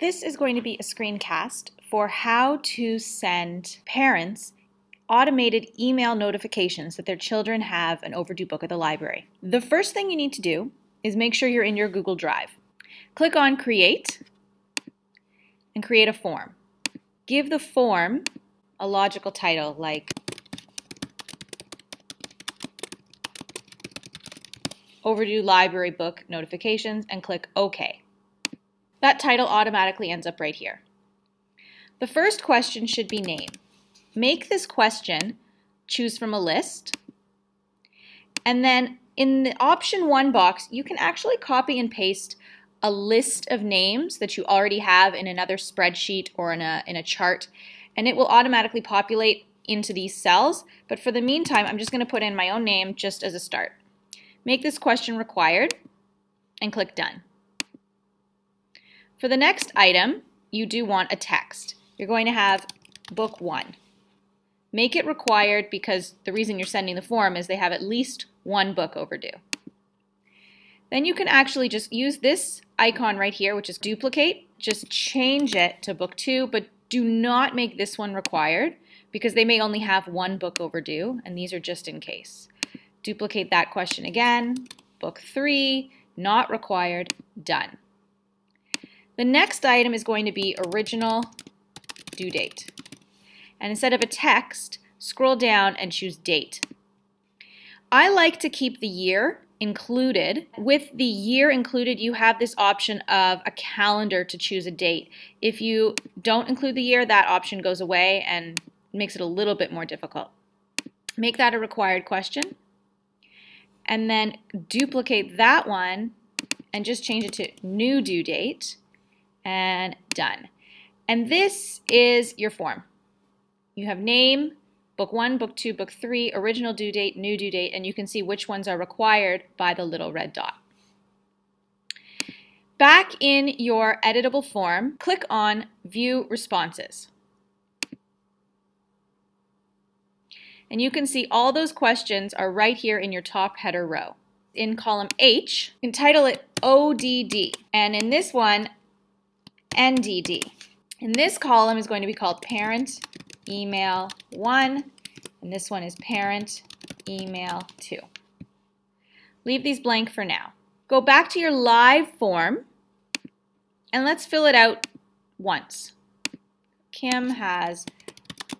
This is going to be a screencast for how to send parents automated email notifications that their children have an overdue book at the library. The first thing you need to do is make sure you're in your Google Drive. Click on Create and create a form. Give the form a logical title like Overdue Library Book Notifications and click OK. That title automatically ends up right here. The first question should be name. Make this question choose from a list. And then in the option one box, you can actually copy and paste a list of names that you already have in another spreadsheet or in a, in a chart, and it will automatically populate into these cells. But for the meantime, I'm just going to put in my own name just as a start. Make this question required and click Done. For the next item, you do want a text. You're going to have book one. Make it required because the reason you're sending the form is they have at least one book overdue. Then you can actually just use this icon right here, which is duplicate. Just change it to book two, but do not make this one required because they may only have one book overdue, and these are just in case. Duplicate that question again, book three, not required, done. The next item is going to be original due date. And instead of a text, scroll down and choose date. I like to keep the year included. With the year included, you have this option of a calendar to choose a date. If you don't include the year, that option goes away and makes it a little bit more difficult. Make that a required question. And then duplicate that one and just change it to new due date and done. And this is your form. You have name, book one, book two, book three, original due date, new due date, and you can see which ones are required by the little red dot. Back in your editable form, click on View Responses. And you can see all those questions are right here in your top header row. In column H, entitle it ODD. And in this one, NDD. And this column is going to be called parent email 1, and this one is parent email 2. Leave these blank for now. Go back to your live form, and let's fill it out once. Kim has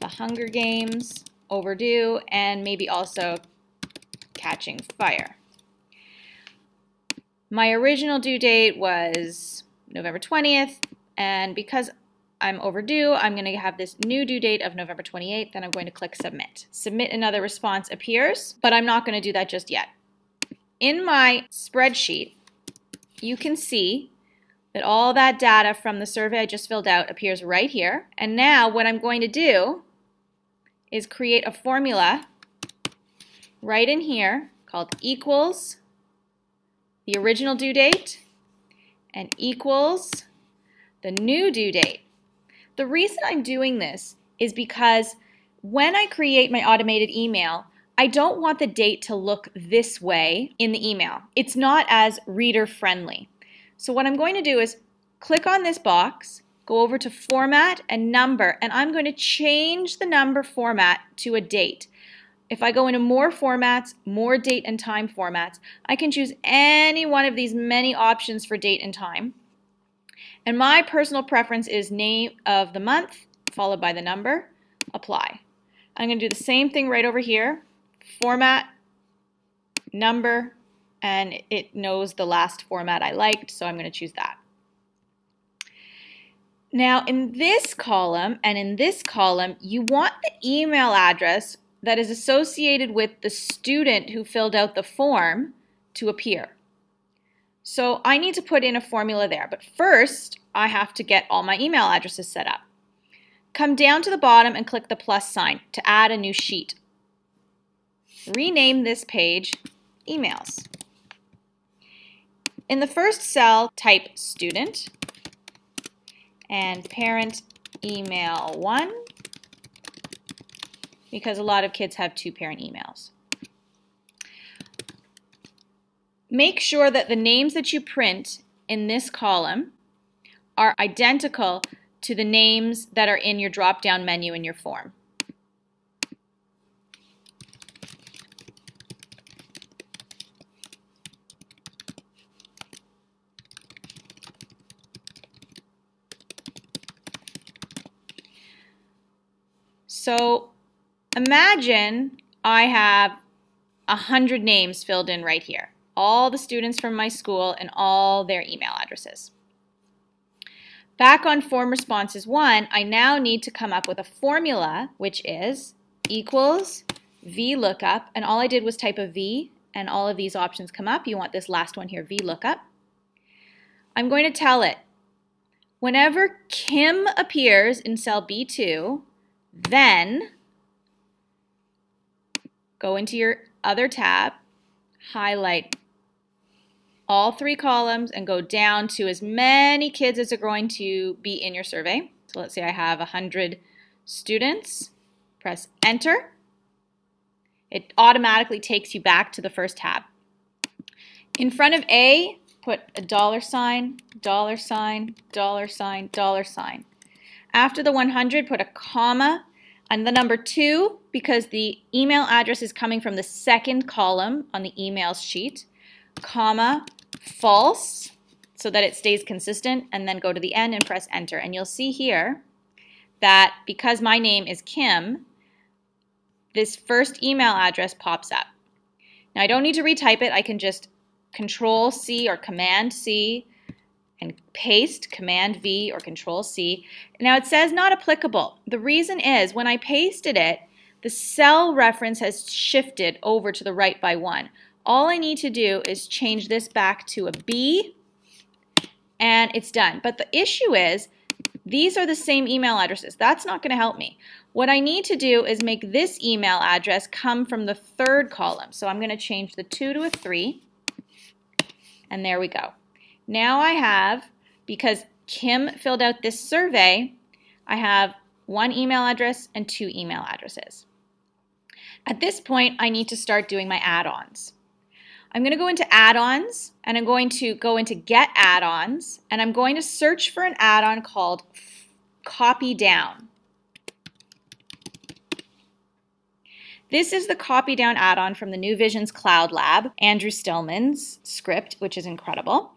the Hunger Games overdue, and maybe also catching fire. My original due date was November 20th. And because I'm overdue, I'm going to have this new due date of November 28th, and I'm going to click Submit. Submit another response appears, but I'm not going to do that just yet. In my spreadsheet, you can see that all that data from the survey I just filled out appears right here. And now what I'm going to do is create a formula right in here called equals the original due date and equals the new due date. The reason I'm doing this is because when I create my automated email, I don't want the date to look this way in the email. It's not as reader friendly. So what I'm going to do is click on this box, go over to format and number, and I'm going to change the number format to a date. If I go into more formats, more date and time formats, I can choose any one of these many options for date and time. And my personal preference is name of the month followed by the number, apply. I'm going to do the same thing right over here, format, number, and it knows the last format I liked, so I'm going to choose that. Now in this column and in this column, you want the email address that is associated with the student who filled out the form to appear. So I need to put in a formula there. But first, I have to get all my email addresses set up. Come down to the bottom and click the plus sign to add a new sheet. Rename this page Emails. In the first cell, type student and parent email 1 because a lot of kids have two parent emails. Make sure that the names that you print in this column are identical to the names that are in your drop-down menu in your form. So imagine I have a hundred names filled in right here. All the students from my school and all their email addresses. Back on form responses one, I now need to come up with a formula, which is equals VLOOKUP, and all I did was type a V, and all of these options come up. You want this last one here, VLOOKUP. I'm going to tell it, whenever Kim appears in cell B2, then go into your other tab, highlight all three columns and go down to as many kids as are going to be in your survey. So let's say I have 100 students. Press enter. It automatically takes you back to the first tab. In front of A, put a dollar sign, dollar sign, dollar sign, dollar sign. After the 100, put a comma and the number 2 because the email address is coming from the second column on the emails sheet, comma, false, so that it stays consistent, and then go to the end and press enter. And you'll see here that because my name is Kim, this first email address pops up. Now I don't need to retype it. I can just Control C or Command C and paste Command V or Control C. Now it says not applicable. The reason is when I pasted it, the cell reference has shifted over to the right by one. All I need to do is change this back to a B and it's done. But the issue is these are the same email addresses. That's not going to help me. What I need to do is make this email address come from the third column. So I'm going to change the 2 to a 3 and there we go. Now I have, because Kim filled out this survey, I have one email address and two email addresses. At this point, I need to start doing my add-ons. I'm going to go into add-ons and I'm going to go into get add-ons and I'm going to search for an add-on called copy down. This is the copy down add-on from the New Visions Cloud Lab, Andrew Stillman's script, which is incredible.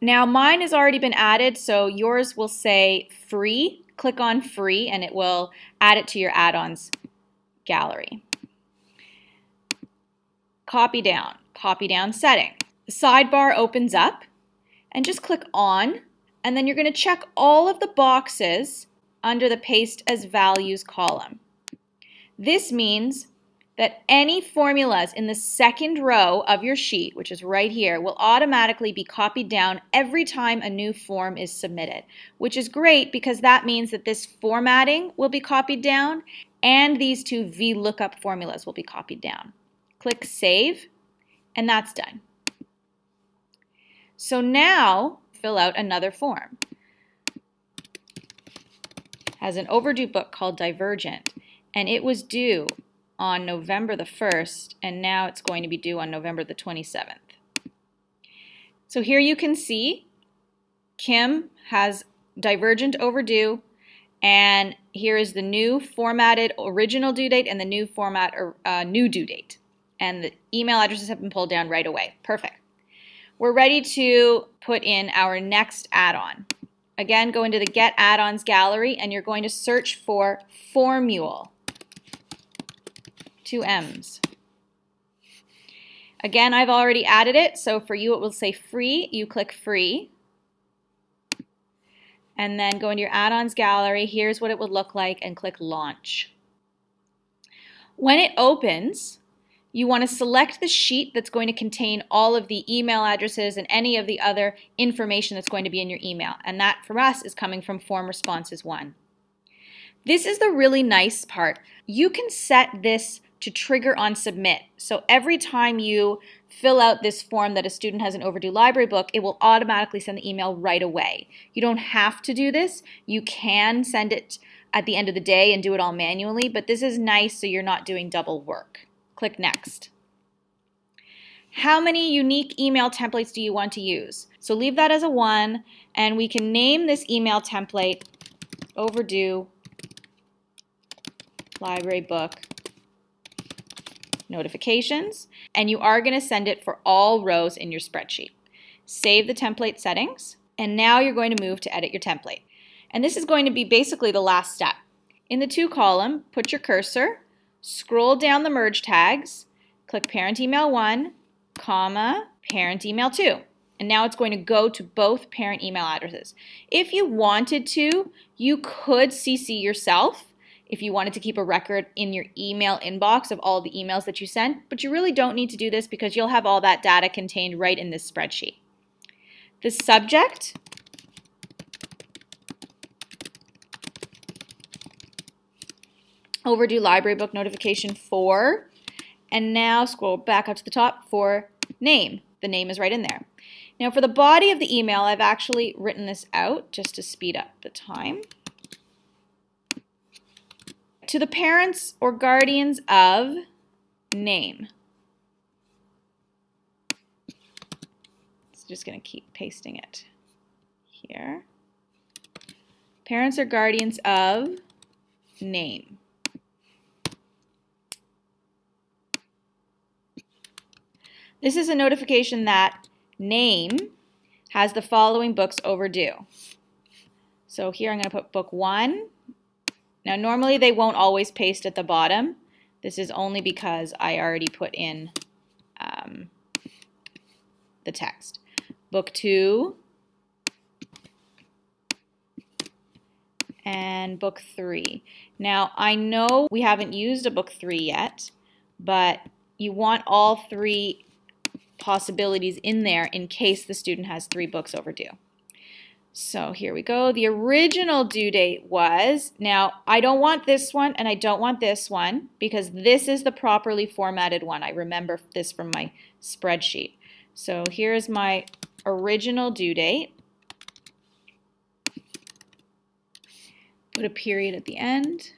Now mine has already been added, so yours will say free. Click on free and it will add it to your add-ons gallery. Copy down, copy down setting. The sidebar opens up and just click on and then you're going to check all of the boxes under the paste as values column. This means that any formulas in the second row of your sheet, which is right here, will automatically be copied down every time a new form is submitted, which is great because that means that this formatting will be copied down and these two VLOOKUP formulas will be copied down. Click Save, and that's done. So now, fill out another form. Has an overdue book called Divergent, and it was due on November the 1st, and now it's going to be due on November the 27th. So here you can see Kim has divergent overdue, and here is the new formatted original due date and the new format or uh, new due date. And the email addresses have been pulled down right away. Perfect. We're ready to put in our next add-on. Again, go into the Get Add-ons gallery, and you're going to search for FormMule two M's. Again, I've already added it, so for you it will say free. You click free. And then go into your add-ons gallery. Here's what it would look like and click launch. When it opens, you want to select the sheet that's going to contain all of the email addresses and any of the other information that's going to be in your email. And that for us is coming from Form Responses 1. This is the really nice part. You can set this to trigger on submit. So every time you fill out this form that a student has an overdue library book, it will automatically send the email right away. You don't have to do this. You can send it at the end of the day and do it all manually, but this is nice so you're not doing double work. Click Next. how many unique email templates do you want to use? So leave that as a 1, and we can name this email template overdue library book notifications, and you are going to send it for all rows in your spreadsheet. Save the template settings, and now you're going to move to edit your template. And this is going to be basically the last step. In the to column, put your cursor, scroll down the merge tags, click parent email 1, comma, parent email 2. And now it's going to go to both parent email addresses. If you wanted to, you could CC yourself if you wanted to keep a record in your email inbox of all the emails that you sent, but you really don't need to do this because you'll have all that data contained right in this spreadsheet. The subject overdue library book notification for, and now scroll back up to the top for name. The name is right in there. Now for the body of the email, I've actually written this out just to speed up the time. To the parents or guardians of name. So just going to keep pasting it here. Parents or guardians of name. This is a notification that name has the following books overdue. So here I'm going to put book one. Now normally they won't always paste at the bottom. This is only because I already put in um, the text. Book two and book three. Now I know we haven't used a book three yet, but you want all three possibilities in there in case the student has three books overdue. So here we go. The original due date was, now I don't want this one and I don't want this one because this is the properly formatted one. I remember this from my spreadsheet. So here's my original due date. Put a period at the end.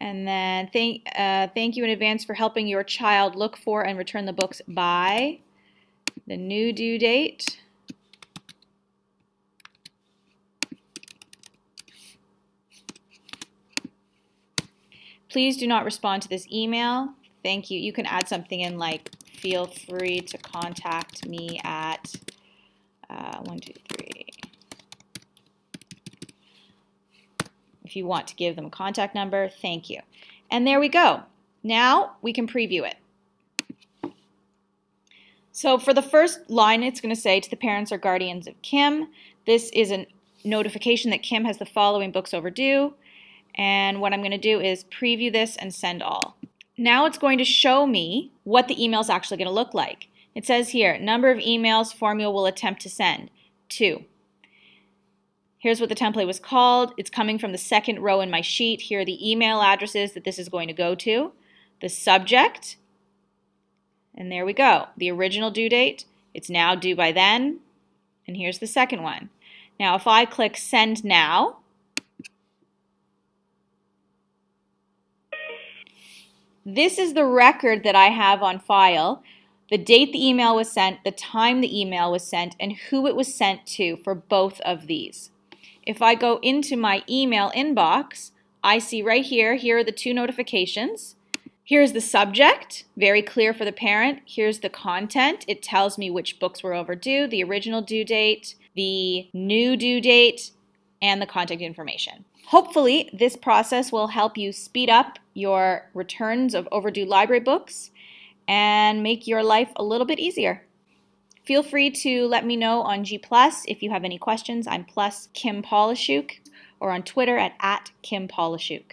And then thank, uh, thank you in advance for helping your child look for and return the books by the new due date. Please do not respond to this email. Thank you. You can add something in like, feel free to contact me at uh, one, two, three. If you want to give them a contact number, thank you. And there we go. Now we can preview it. So for the first line, it's going to say to the parents or guardians of Kim, this is a notification that Kim has the following books overdue. And what I'm going to do is preview this and send all. Now it's going to show me what the email is actually going to look like. It says here, number of emails FormMule will attempt to send, two. Here's what the template was called. It's coming from the second row in my sheet. Here are the email addresses that this is going to go to. The subject, and there we go. The original due date, it's now due by then. And here's the second one. Now if I click send now, this is the record that I have on file the date the email was sent, the time the email was sent, and who it was sent to for both of these. If I go into my email inbox, I see right here, here are the two notifications. Here's the subject, very clear for the parent. Here's the content. It tells me which books were overdue, the original due date, the new due date, and the contact information. Hopefully, this process will help you speed up your returns of overdue library books and make your life a little bit easier. Feel free to let me know on G Plus if you have any questions. I'm plus Kim Pollishuke or on Twitter at, at Kim Pollishuke.